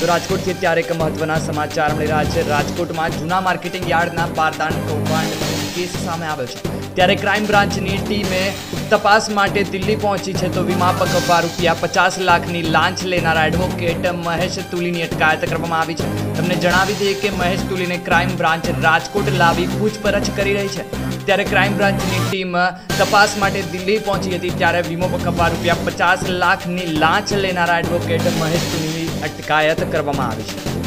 તો રાજકોટથી અત્યારે એક મહત્વના સમાચાર મળી રહ્યા છે. રાજકોટમાં જૂના માર્કેટિંગ યાર્ડના પારદાન કૌભાંડ કેસ સામે આવ્યો છે. ત્યારે ક્રાઇમ બ્રાન્ચની ટીમે તપાસ માટે દિલ્હી પહોંચી છે તો વીમા પર રૂપિયા પચાસ લાખની લાંચ લેનારા એડવોકેટ મહેશ તુલીની અટકાયત કરવામાં આવી છે. તમને જણાવી દઈએ કે મહેશ તુલીને ક્રાઇમ બ્રાન્ચ રાજકોટ લાવી પૂછપરછ કરી રહી છે. ત્યારે ક્રાઇમ બ્રાન્ચની ટીમ તપાસ માટે દિલ્હી પહોંચી હતી ત્યારે વીમો કપાર રૂપિયા પચાસ લાખની લાંચ લેનારા એડવોકેટ મહેશ તુલીની અટકાયત કરવામાં આવી છે.